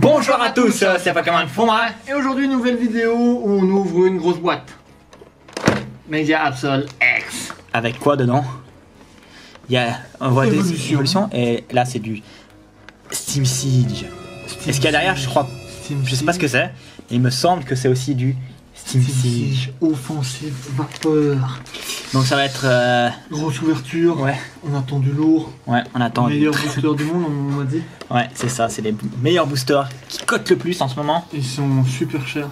Bonjour à tous, euh, c'est Pokémon Fondra. Et aujourd'hui, nouvelle vidéo où on ouvre une grosse boîte. Media Absol X. Avec quoi dedans? Il y a, on voit des Évolution. évolutions et là c'est du Steam Siege. Et ce qu'il y a derrière, je crois, Steam je sais pas ce que c'est, il me semble que c'est aussi du Steam Steam Siege. Siege, offensive, vapeur. Donc ça va être, euh, Grosse ouverture. ouais, On attend du lourd. ouais, on attend. Meilleur booster du monde, on m'a dit. Ouais, c'est ça, c'est les meilleurs boosters qui cotent le plus en ce moment. Ils sont super chers.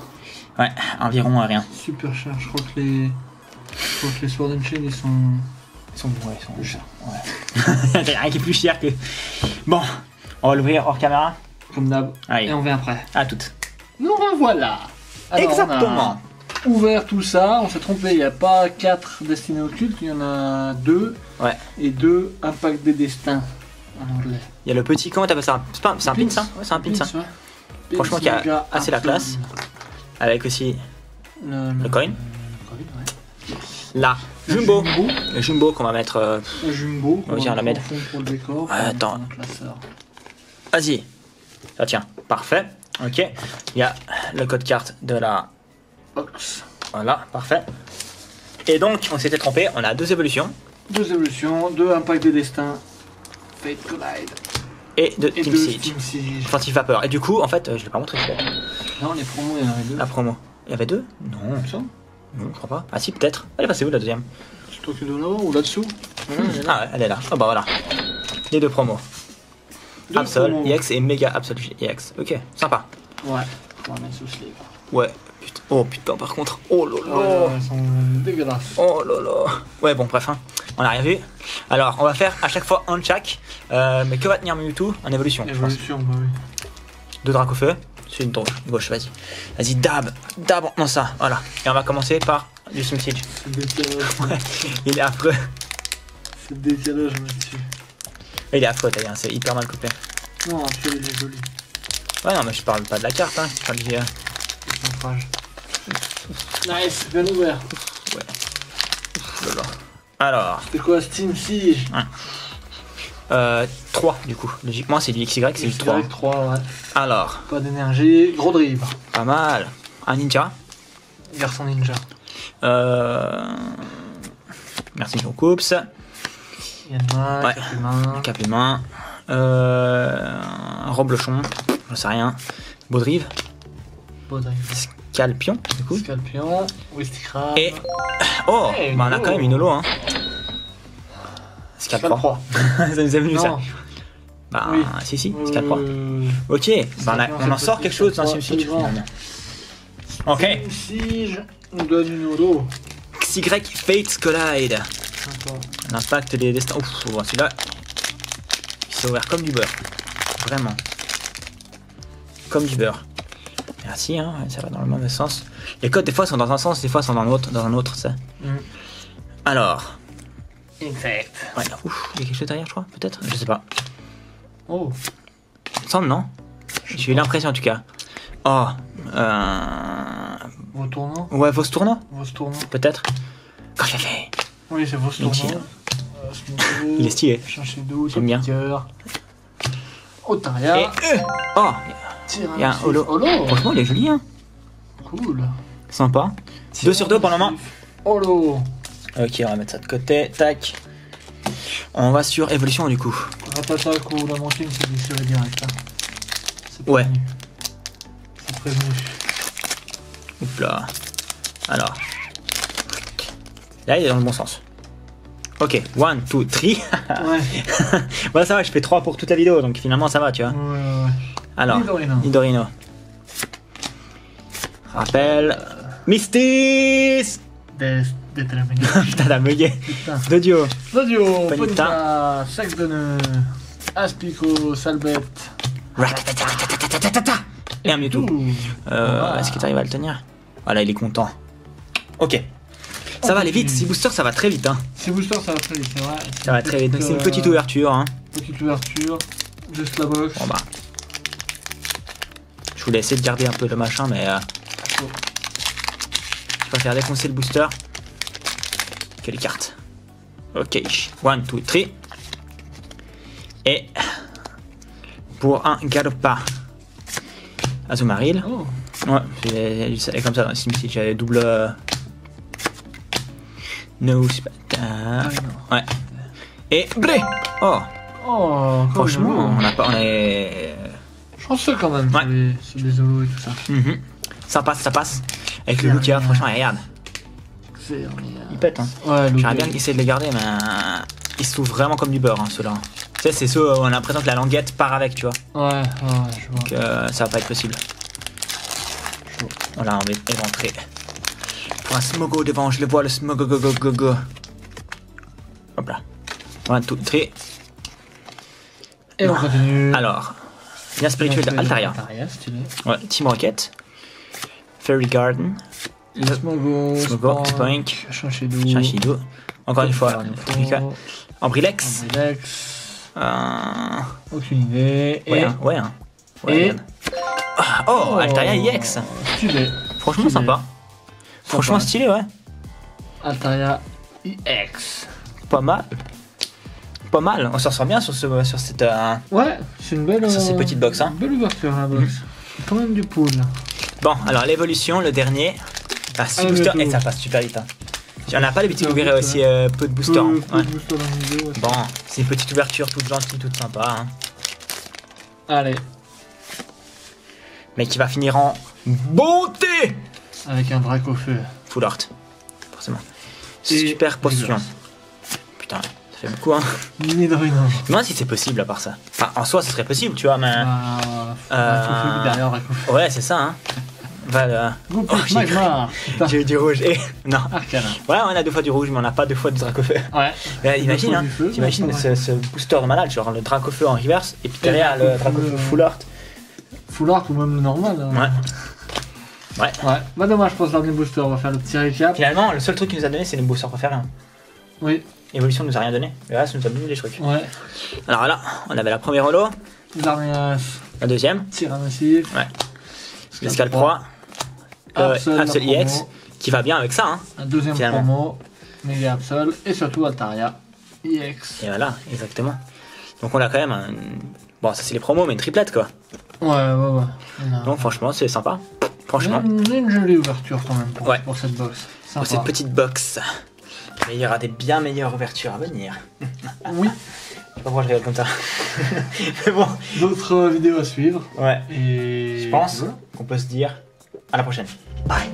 Ouais, environ euh, rien. Super chers. Je crois que les. Je crois que les Sword and Shield, ils sont. Ils sont, ouais, ils sont chers. Ouais. Il y a rien qui est plus cher que. Bon, on va l'ouvrir hors caméra. Comme d'hab. Allez, Et on vient après. à toutes. Nous revoilà. Alors, Exactement. Ouvert tout ça, on s'est trompé, il n'y a pas 4 destinés occultes, il y en a 2. Ouais. Et 2 Impact des destins en anglais. Il y a le petit, comment t'appelles ça? C'est c'est un pin ça Ouais, c'est un pin ça. ouais. Franchement, qui a assez la classe. Avec aussi Le, Le coin. le coin, ouais. la Jumbo. Jumbo. Le Jumbo qu'on va mettre. euh, Le Jumbo. On va dire la mettre pour le décor. Ouais, attends. Un. Vas-y. Ah tiens, parfait. Ok. Il y a le code carte de la. Voilà, parfait. Et donc, on s'était trompé, on a deux évolutions Deux évolutions, deux Impact des destins. Fate Collide. et Et Team deux Siege. Team Siege. Offensive Vapeur. Et du coup, en fait, euh, je l'ai pas montré. Non, les promos, il y en avait deux. La promo. Il y avait deux Non, Ça non, je crois pas. Ah si, peut-être. Elle est passée où la deuxième C'est toi qui dois l'avoir ou là-dessous Ah ouais, elle est là. Oh bah voilà. Les deux promos. Deux Absol promos. EX et Mega Absol EX. Ok, sympa. Ouais, on va mettre sous ce livre. Ouais. Putain. Oh putain, par contre. Oh là Oh, là. sont dégueulasses. Oh là là. Ouais, bon, bref, hein. on a rien vu. Alors, on va faire à chaque fois un chaque. Euh, mais que va tenir Mewtwo? En évolution. Évolution, bah oui. Deux Dracofeu. C'est une gauche, gauche vas-y. Vas-y, dab. Dab, non ça, voilà. Et on va commencer par du Sim Siege. C'est le décalage. Ouais, il est affreux. C'est le décalage, je me. Il est affreux, hein, c'est hyper mal coupé. Non, celui il est joli. Ouais, non, mais je parle pas de la carte, hein. Je parle du. Nice, bien ouvert. là. Alors, C'est quoi Steam Siege euh, 3 du coup. Logiquement, c'est du XY, c'est du 3. 3, ouais. Alors, Pas d'énergie. Gros drive. pas mal. Un ninja. Garçon ninja. Euh... Merci, John Coops. Yanma, Ouais. Caphumain. Cap humain. Euh... Un Roblochon. Je sais rien. Baudrive. Beau drive. Scalpion, du coup. Scalpion. Wisticrab. Et. Oh Hey, bah On a quand même une holo, hein. Scalp 3. Scalp ça nous est venu ça. Bah, Oui. si, si, Scalp 3. Euh, Ok, bah, on, a- Scalp on en sort quelque chose dans trois, finalement. Ok. Steam Siege. On donne une holo. XY Fates Collide. L'impact des destins. Ouf, celui-là, il s'est ouvert comme du beurre. Vraiment. Comme du beurre. Merci, hein, ça va dans le mauvais sens. Les codes, des fois, sont dans un sens, des fois, sont dans l'autre, dans un autre, ça. Mm. Alors. Infect. Ouais, ouf, il y a quelque chose derrière, je crois, peut-être? Je sais pas. Oh. Semble, non? J'ai eu l'impression, en tout cas. Oh. Euh... Vos tournants Ouais, Vos tournants, Vos tournants peut-être Quand je l'ai fait. Oui, c'est vos tournants. Euh, Il est stylé. J'aime bien. Piqueur. Et. Otaria. euh, Oh Il y a un holo. Holo. Franchement, il est joli, hein. Cool. Sympa. 2 sur 2 pour le moment. Holo. Ok, on va mettre ça de côté. Tac. On va sur évolution du coup. Ratatak ou la montine, c'est déchiré direct. Hein. Ouais. C'est prévenu. Oups là. Alors. Là, il est dans le bon sens. Ok, 1, 2, 3. Ouais. Bon, ça va, je fais 3 pour toute la vidéo, donc finalement ça va, tu vois. Ouais, ouais. Alors, Nidorino. Rappel. Mystis Des, Putain, la meuguée. De duo. De duo. Ponita. Sex de nœud. Aspico. Salbet. Ratatatata. Et un Mewtwo. Euh. Est-ce que tu arrives à le tenir? Ah voilà, il est content. Ok. Ça va aller vite, si booster ça va très vite. Hein. Si booster ça va très vite, c'est vrai. Ça va très vite, Donc c'est une euh, petite ouverture. Hein. Petite ouverture, juste la boche. Bon bah. Je voulais essayer de garder un peu le machin, mais euh, je préfère défoncer le booster que les cartes. Ok, 1, 2, 3. Et pour un Galopa, Azumaril. Oh. Ouais, c'est c'est comme ça dans SimCity, j'avais double. euh, No Spata. Ah, non. Ouais. Et Blé Oh Oh, Franchement, on on a pas. On est. chanceux quand même Ouais. les, sur les et tout ça. Mhm. Ça passe, ça passe. Avec le look qu'il y a, franchement, regarde. Il pète, hein. Ouais, J'aurais bien essayé de les garder, mais. euh, Ils se trouvent vraiment comme du beurre, hein, ceux-là. Tu sais, c'est ceux où on a l'impression que la languette part avec, tu vois. Ouais, ouais, je vois. Donc euh, ça va pas être possible. Chaud. Voilà, on va éventrer. Pour un smogo devant, je le vois le smogo go go go go. Hop là. One, two, three. Et on continue. Alors, lien spirituel de Altaria. Altaria. Ouais, Team Rocket. Fairy Garden. Le Smogo, Smogo, Spoink. Shinshidou. Encore une fois. Ambrilex. Ambrilex. Euh... Aucune idée. Ouais, Et. hein, ouais. hein. Ouais, Et-. Ah, Oh, Altaria EX. Stylé. Franchement Stylé. sympa. Franchement Sympa. stylé, ouais. Altaria EX. Pas mal. Pas mal. On s'en sort bien sur, ce, sur cette. euh, Ouais, c'est une belle. Ça, c'est euh, petite box, hein. Belle ouverture, la box. Quand même du pool. Bon, alors l'évolution, le dernier. Ah, 6 Ah, bientôt. Et ça passe super vite. Hein. On a pas l'habitude d'ouvrir aussi euh, peu de boosters. Peu- hein. peu Ouais. de booster vidéo, ouais. Bon, c'est une petite ouverture toute gentille, toute sympa. Hein. Allez, Mais qui va finir en bonté avec un drac au feu. Full art. Forcément. Et Super posture. Ça fait beaucoup, hein. Je me demande si c'est possible à part ça. Enfin, en soi, ce serait possible, tu vois, mais. Ah, Euh, derrière. Ouais, c'est ça, hein. Voilà. Goupil, Oh, j'ai eu du rouge. Et. Non. Arcana. Ouais, on a deux fois du rouge, mais on n'a pas deux fois de dracofeu. Ouais. Mais imagine, hein, t'imagines ce, ce booster de malade, genre le dracofeu en reverse, et puis derrière le le dracofeu, euh, full art. Full art ou même le normal. hein. Ouais. Ouais. Ouais. Bah dommage pour ce dernier booster. On va faire le petit récap. Finalement, le seul truc qu'il nous a donné, c'est les boosters préférés. hein. Oui. Évolution nous a rien donné. Le reste nous a donné des trucs. Ouais. Alors là, on avait la première holo, la deuxième, Tyrannosaurus. Ouais. l'escalproie, le Absol, Absol la EX, promo. qui va bien avec ça. Hein. Un deuxième Finalement. promo. Mega Absol. Et surtout Altaria. EX. Et voilà, exactement. Donc on a quand même un... Bon, ça c'est les promos, mais une triplette quoi. Ouais, ouais, ouais. Donc franchement, c'est sympa. Franchement, Une, une jolie ouverture quand même pour, Ouais. pour cette box. Sympa. pour cette petite box. Mais il y aura des bien meilleures ouvertures à venir. Oui. Je sais pas pourquoi je rigole comme ça. mais bon, D'autres euh, vidéos à suivre. ouais. Et Je pense voilà. qu'on peut se dire à la prochaine. Bye.